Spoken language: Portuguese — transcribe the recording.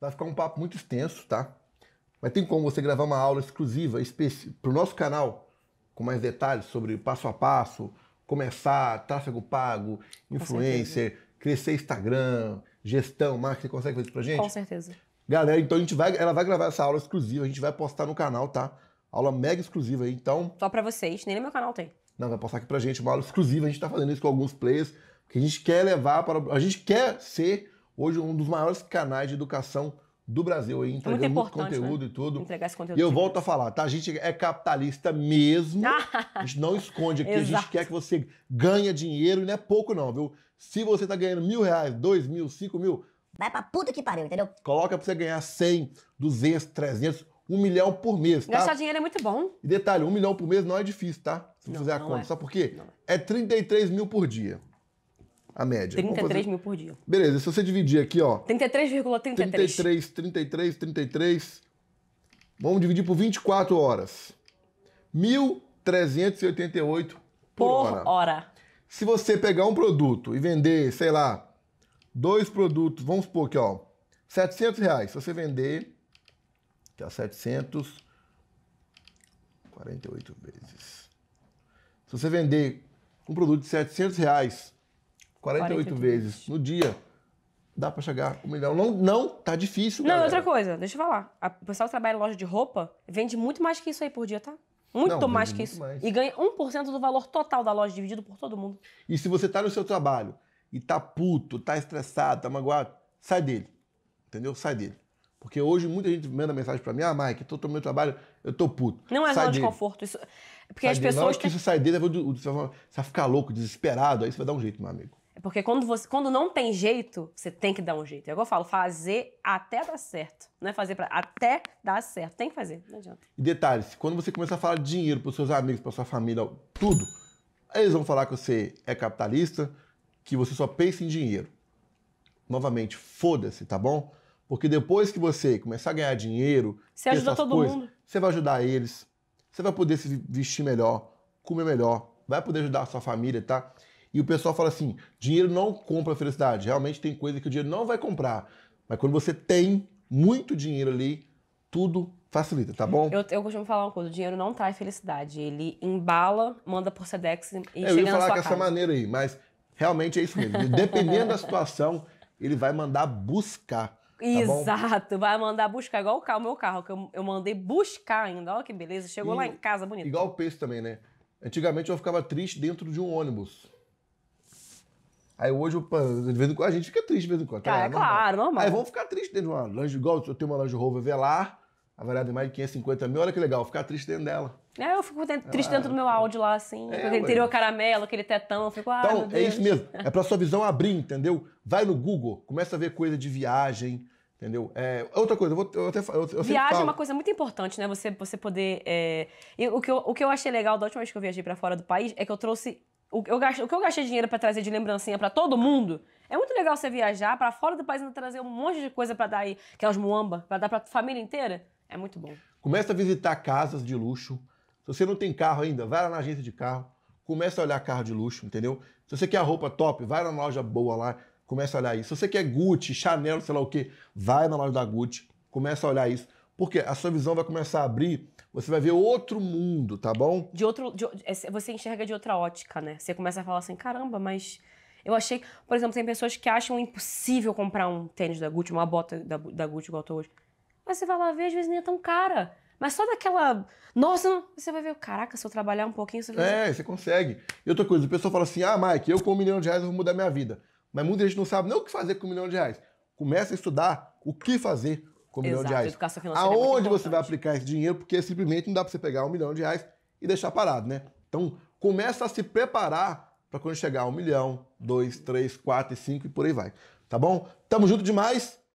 vai ficar um papo muito extenso, tá? Mas tem como você gravar uma aula exclusiva para o nosso canal, com mais detalhes sobre passo a passo, começar, tráfego pago, influencer, crescer Instagram, gestão, marketing, você consegue fazer isso pra gente? Com certeza. Galera, então a gente vai, ela vai gravar essa aula exclusiva, a gente vai postar no canal, tá? Aula mega exclusiva aí, então. Só pra vocês, nem no meu canal tem. Não, vai postar aqui pra gente uma aula exclusiva, a gente tá fazendo isso com alguns players, que a gente quer levar para. A gente quer ser hoje um dos maiores canais de educação do Brasil aí, entregando é muito, muito conteúdo né? e tudo. Entregar esse conteúdo. E eu volto a falar, tá? A gente é capitalista mesmo. a gente não esconde aqui. a gente quer que você ganhe dinheiro e não é pouco, não, viu? Se você tá ganhando mil reais, dois mil, cinco mil. Vai pra puta que pariu, entendeu? Coloca pra você ganhar 100, 200, 300, um milhão por mês, tá? Gastar dinheiro é muito bom. E detalhe, um milhão por mês não é difícil, tá? Se você fizer a conta. É. Sabe por quê? É. é 33 mil por dia a média. 33 mil por dia. Beleza, se você dividir aqui, ó. 33,33. 33, 33, 33. Vamos dividir por 24 horas. 1.388 por, por hora. hora. Se você pegar um produto e vender, sei lá, dois produtos, vamos supor aqui, ó, 700 reais. Se você vender, que é 700, 48 vezes. Se você vender um produto de 700 reais 48, 48 vezes no dia, dá para chegar um milhão. Não, não tá difícil. Não, galera. outra coisa, deixa eu falar. O pessoal que trabalha em loja de roupa vende muito mais que isso aí por dia, tá? Muito não, mais que muito isso. Mais. E ganha 1% do valor total da loja dividido por todo mundo. E se você tá no seu trabalho e tá puto, tá estressado, tá magoado, sai dele. Entendeu? Sai dele. Porque hoje muita gente manda mensagem para mim, ah, Mike, tô no meu trabalho, eu tô puto. Não é zona de conforto. Isso... Porque sai as pessoas. Na hora que isso sai dele, você vai ficar louco, desesperado, aí você vai dar um jeito, meu amigo. É porque quando, você, quando não tem jeito, você tem que dar um jeito. É igual eu falo, fazer até dar certo. Não é fazer para até dar certo. Tem que fazer, não adianta. E detalhes, quando você começa a falar de dinheiro para seus amigos, para sua família, tudo, eles vão falar que você é capitalista, que você só pensa em dinheiro. Novamente, foda-se, tá bom? Porque depois que você começar a ganhar dinheiro, você ajuda todo coisas, mundo. Você vai ajudar eles, você vai poder se vestir melhor, comer melhor, vai poder ajudar a sua família, tá? E o pessoal fala assim: dinheiro não compra felicidade. Realmente tem coisa que o dinheiro não vai comprar. Mas quando você tem muito dinheiro ali, tudo facilita, tá bom? Eu, eu costumo falar uma coisa: o dinheiro não traz felicidade. Ele embala, manda por Sedex e é, Eu ia falar dessa maneira aí, mas realmente é isso mesmo. Dependendo da situação, ele vai mandar buscar. Tá Exato, bom? vai mandar buscar, igual o, carro, o meu carro, que eu, eu mandei buscar ainda. Olha que beleza, chegou e, lá em casa bonito. Igual o peixe também, né? Antigamente eu ficava triste dentro de um ônibus. Aí hoje, de vez em quando, a gente fica triste de vez em quando. Tá? é, claro, normal. Aí vamos ficar triste dentro de uma Land igual eu tenho uma Land Rover Velar, avaliada em mais de 550 mil, olha que legal, ficar triste dentro dela. É, eu fico dentro, triste dentro do meu áudio lá, assim, é, aquele interior caramelo, aquele tetão, eu fico, ah, Então, é isso mesmo, é pra sua visão abrir, entendeu? Vai no Google, começa a ver coisa de viagem, Entendeu? É, outra coisa, eu, vou, eu até eu, eu Viagem é uma coisa muito importante, né? Você, você poder. É... o, que eu, o que eu achei legal da última vez que eu viajei para fora do país é que eu trouxe o, eu gasto, o que eu gastei dinheiro para trazer de lembrancinha para todo mundo, é muito legal você viajar para fora do país e trazer um monte de coisa para dar aí, aquelas muamba, para dar para família inteira. É muito bom. Começa a visitar casas de luxo. Se você não tem carro ainda, vai lá na agência de carro. Começa a olhar carro de luxo, entendeu? Se você quer roupa top, vai na loja boa lá, começa a olhar isso. Se você quer Gucci, Chanel, sei lá o que, vai na loja da Gucci, começa a olhar isso. Porque a sua visão vai começar a abrir, você vai ver outro mundo, tá bom? De outro. De, é, você enxerga de outra ótica, né? Você começa a falar assim, caramba, mas. Eu achei. Por exemplo, tem pessoas que acham impossível comprar um tênis da Gucci, uma bota da, da Gucci igual eu tô hoje. Mas você vai lá ver, às vezes nem é tão cara. Mas só daquela. Nossa, você vai ver, caraca, se eu trabalhar um pouquinho, você vai. É, você consegue. E outra coisa, a pessoa fala assim: ah, Mike, eu com um milhão de reais eu vou mudar minha vida. Mas muita gente não sabe nem o que fazer com um milhão de reais. Começa a estudar o que fazer com um milhão de reais. É Aonde é você vai aplicar esse dinheiro? Porque simplesmente não dá para você pegar um milhão de reais e deixar parado, né? Então, começa a se preparar para quando chegar a um milhão, dois, três, quatro e cinco e por aí vai. Tá bom? Tamo junto demais.